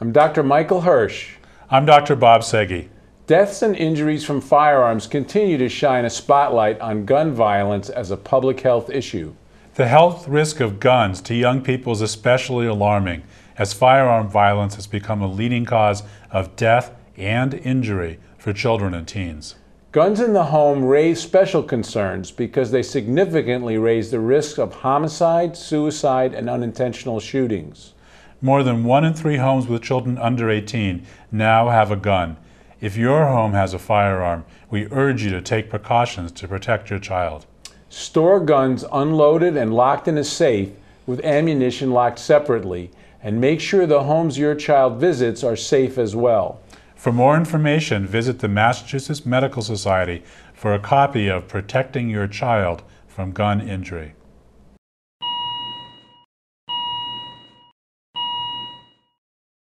I'm Dr. Michael Hirsch. I'm Dr. Bob Sege. Deaths and injuries from firearms continue to shine a spotlight on gun violence as a public health issue. The health risk of guns to young people is especially alarming as firearm violence has become a leading cause of death and injury for children and teens. Guns in the home raise special concerns because they significantly raise the risk of homicide, suicide, and unintentional shootings. More than one in three homes with children under 18 now have a gun. If your home has a firearm, we urge you to take precautions to protect your child. Store guns unloaded and locked in a safe with ammunition locked separately, and make sure the homes your child visits are safe as well. For more information, visit the Massachusetts Medical Society for a copy of Protecting Your Child from Gun Injury.